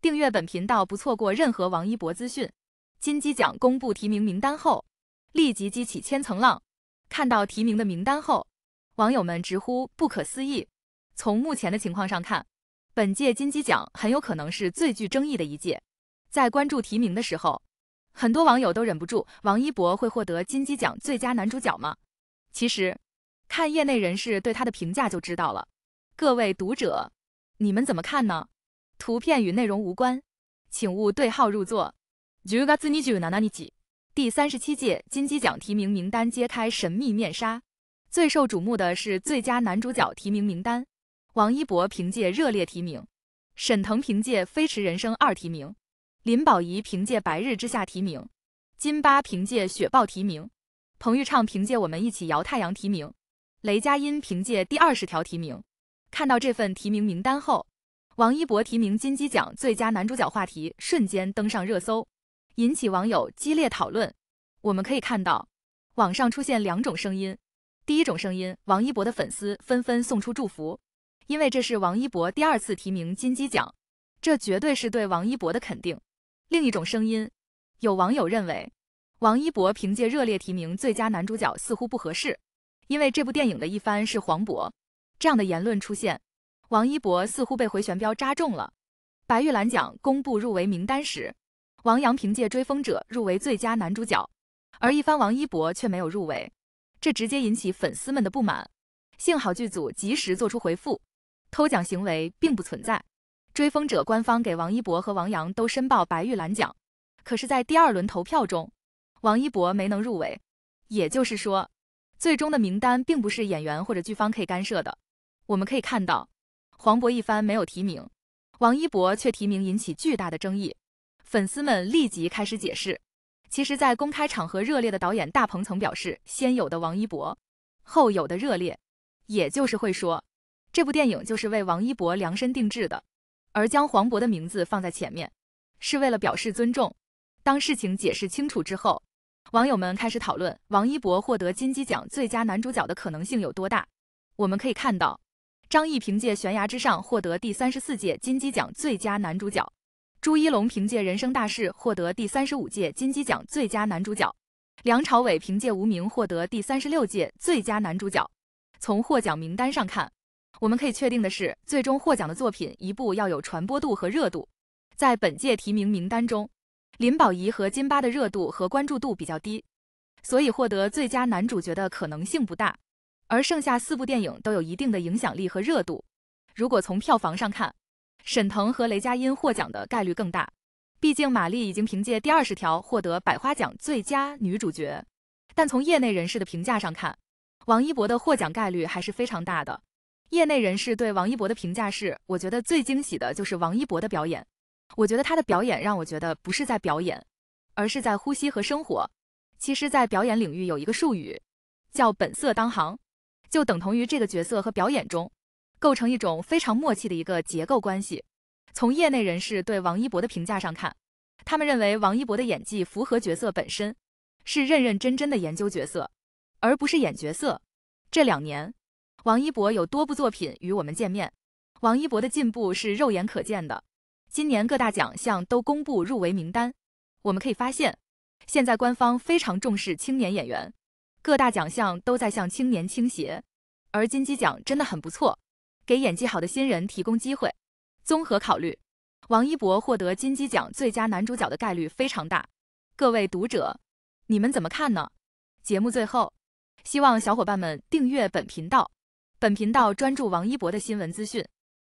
订阅本频道不错过任何王一博资讯。金鸡奖公布提名名单后，立即激起千层浪。看到提名的名单后，网友们直呼不可思议。从目前的情况上看，本届金鸡奖很有可能是最具争议的一届。在关注提名的时候，很多网友都忍不住：王一博会获得金鸡奖最佳男主角吗？其实，看业内人士对他的评价就知道了。各位读者，你们怎么看呢？图片与内容无关，请勿对号入座。第三十七届金鸡奖提名名单揭开神秘面纱，最受瞩目的是最佳男主角提名名单。王一博凭借《热烈》提名，沈腾凭借《飞驰人生二》提名，林保怡凭借《白日之下》提名，金巴凭借《雪豹》提名，彭昱畅凭借《我们一起摇太阳》提名，雷佳音凭借《第二十条》提名。看到这份提名名单后，王一博提名金鸡奖最佳男主角话题瞬间登上热搜，引起网友激烈讨论。我们可以看到，网上出现两种声音。第一种声音，王一博的粉丝纷纷送出祝福，因为这是王一博第二次提名金鸡奖，这绝对是对王一博的肯定。另一种声音，有网友认为，王一博凭借热烈提名最佳男主角似乎不合适，因为这部电影的一番是黄渤。这样的言论出现。王一博似乎被回旋镖扎中了。白玉兰奖公布入围名单时，王阳凭借《追风者》入围最佳男主角，而一番王一博却没有入围，这直接引起粉丝们的不满。幸好剧组及时做出回复，偷奖行为并不存在。《追风者》官方给王一博和王阳都申报白玉兰奖，可是，在第二轮投票中，王一博没能入围。也就是说，最终的名单并不是演员或者剧方可以干涉的。我们可以看到。黄渤一番没有提名，王一博却提名，引起巨大的争议。粉丝们立即开始解释。其实，在公开场合热烈的导演大鹏曾表示，先有的王一博，后有的热烈，也就是会说，这部电影就是为王一博量身定制的，而将黄渤的名字放在前面，是为了表示尊重。当事情解释清楚之后，网友们开始讨论王一博获得金鸡奖最佳男主角的可能性有多大。我们可以看到。张译凭借《悬崖之上》获得第三十四届金鸡奖最佳男主角，朱一龙凭借《人生大事》获得第三十五届金鸡奖最佳男主角，梁朝伟凭借《无名》获得第三十六届最佳男主角。从获奖名单上看，我们可以确定的是，最终获奖的作品一部要有传播度和热度。在本届提名名单中，林保怡和金巴的热度和关注度比较低，所以获得最佳男主角的可能性不大。而剩下四部电影都有一定的影响力和热度。如果从票房上看，沈腾和雷佳音获奖的概率更大。毕竟马丽已经凭借《第二十条》获得百花奖最佳女主角。但从业内人士的评价上看，王一博的获奖概率还是非常大的。业内人士对王一博的评价是：我觉得最惊喜的就是王一博的表演。我觉得他的表演让我觉得不是在表演，而是在呼吸和生活。其实，在表演领域有一个术语叫“本色当行”。就等同于这个角色和表演中构成一种非常默契的一个结构关系。从业内人士对王一博的评价上看，他们认为王一博的演技符合角色本身，是认认真真的研究角色，而不是演角色。这两年，王一博有多部作品与我们见面，王一博的进步是肉眼可见的。今年各大奖项都公布入围名单，我们可以发现，现在官方非常重视青年演员。各大奖项都在向青年倾斜，而金鸡奖真的很不错，给演技好的新人提供机会。综合考虑，王一博获得金鸡奖最佳男主角的概率非常大。各位读者，你们怎么看呢？节目最后，希望小伙伴们订阅本频道，本频道专注王一博的新闻资讯。